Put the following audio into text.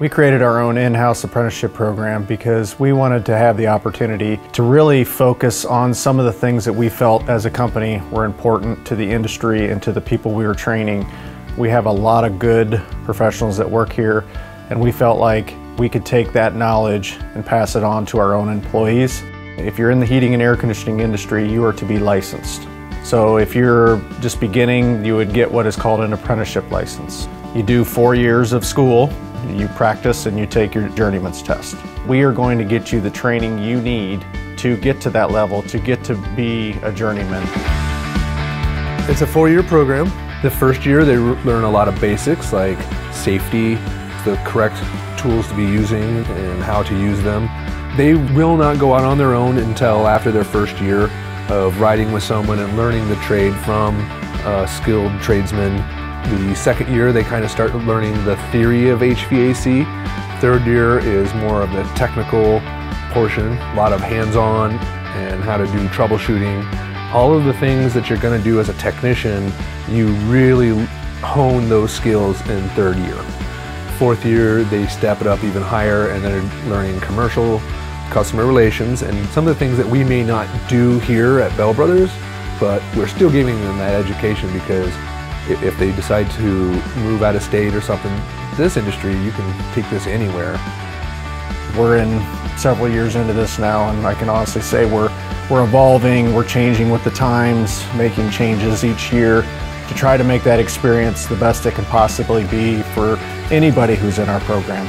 We created our own in-house apprenticeship program because we wanted to have the opportunity to really focus on some of the things that we felt as a company were important to the industry and to the people we were training. We have a lot of good professionals that work here and we felt like we could take that knowledge and pass it on to our own employees. If you're in the heating and air conditioning industry, you are to be licensed. So if you're just beginning, you would get what is called an apprenticeship license. You do four years of school you practice and you take your journeyman's test. We are going to get you the training you need to get to that level, to get to be a journeyman. It's a four-year program. The first year they learn a lot of basics like safety, the correct tools to be using and how to use them. They will not go out on their own until after their first year of riding with someone and learning the trade from a skilled tradesman the second year, they kind of start learning the theory of HVAC. Third year is more of the technical portion, a lot of hands-on and how to do troubleshooting. All of the things that you're going to do as a technician, you really hone those skills in third year. Fourth year, they step it up even higher and they're learning commercial, customer relations, and some of the things that we may not do here at Bell Brothers, but we're still giving them that education because if they decide to move out of state or something, this industry, you can take this anywhere. We're in several years into this now, and I can honestly say we're, we're evolving, we're changing with the times, making changes each year to try to make that experience the best it can possibly be for anybody who's in our program.